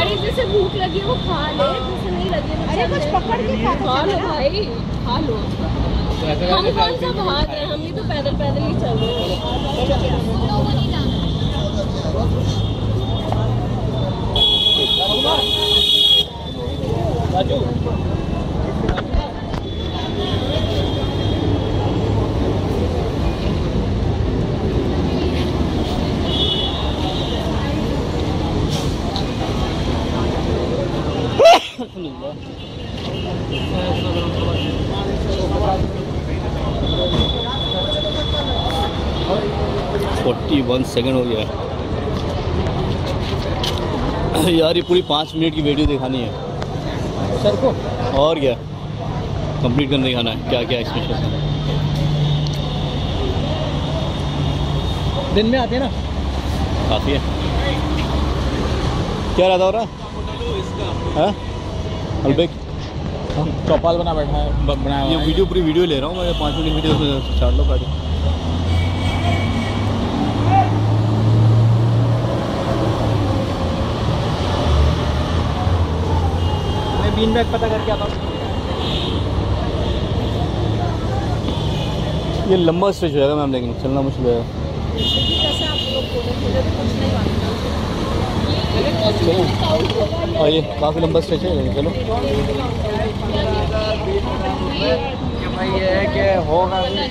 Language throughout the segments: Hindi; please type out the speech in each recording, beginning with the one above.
अरे जैसे भूख लगी वो खा ले जैसे नहीं लगी अरे कुछ पकड़ के खा खा लो भाई खा लो। हम कौन सा भाग है? हम भी तो पैदल पैदल ही चल रहे हैं राजू फोर्टी वन सेकेंड हो गया यार ये पूरी पाँच मिनट की वीडियो दिखानी है। सर को? और क्या? कंप्लीट करने दिखाना है। क्या क्या एक्सप्रेशन है? दिन में आते हैं ना? काफ़ी है। क्या रहता हो रहा? है? अलबेक। चौपाल बना बैठा है बनाया ये वीडियो पूरी वीडियो ले रहा हूँ मैं पाँच मिनट वीडियो चार लो गाड़ी मैं बीन बैग पता करके आता हूँ। ये लंबा स्ट्रेच हो जाएगा मैम लेकिन चलना मुश्किल हो तो ये और ये काफ़ी लंबा स्ट्रेच है, चलो। भाई ये है कि होगा नहीं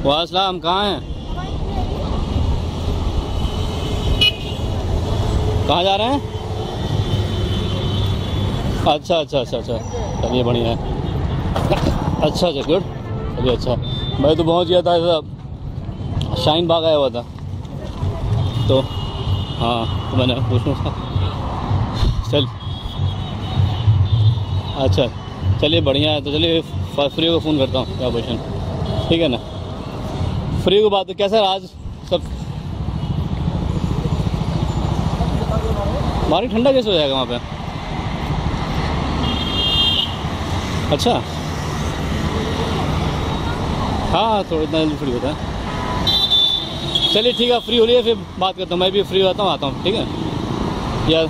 Hello वासलाम, कहाँ हैं? कहाँ जा रहे हैं? अच्छा अच्छा अच्छा अच्छा। चलिए, बढ़िया है। अच्छा अच्छा गुड चलिए अच्छा। मैं तो पहुँच गया था ऐसा। शाइन बाग आया हुआ था। तो हाँ तो मैंने पूछूँगा। चल। अच्छा चलिए, बढ़िया है। तो चलिए फ्री को फ़ोन करता हूँ। क्या पोजिशन ठीक है ना? फ्री को बात कैसा आज सब मारी ठंडा कैसे हो जाएगा वहाँ पे? अच्छा। हाँ थोड़ा इतना फ्री होता है। चलिए, ठीक है फ्री हो रही फिर बात करता हूँ। मैं भी फ्री रहता हूँ, आता हूँ, ठीक है? या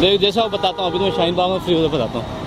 देख जैसा बताता हूँ, अभी तो मैं शाहीन बाग में फ्री होकर बताता हूँ।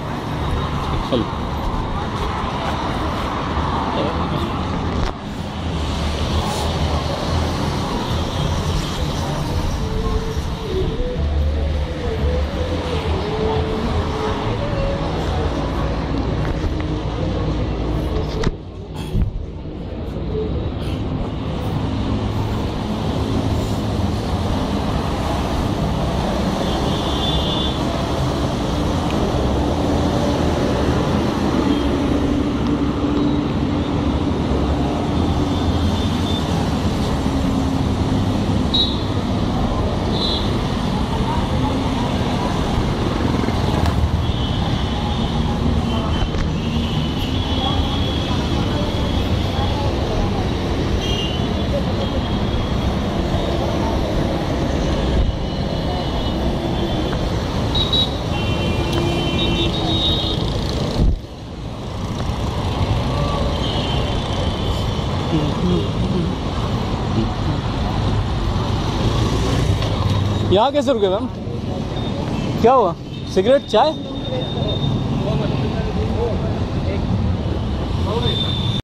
यहाँ कैसे रुके मैम? क्या हुआ? सिगरेट चाय?